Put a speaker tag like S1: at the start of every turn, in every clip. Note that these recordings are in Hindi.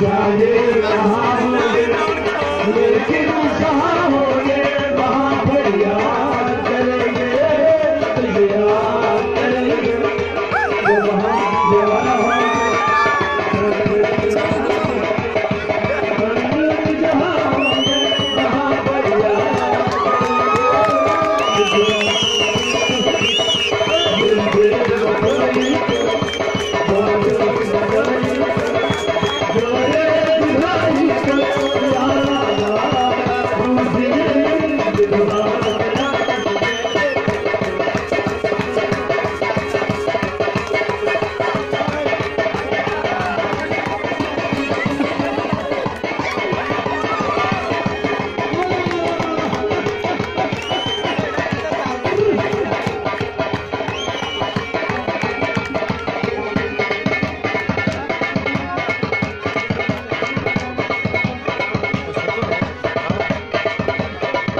S1: Jair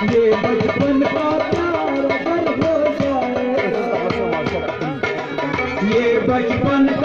S1: ये बचपन का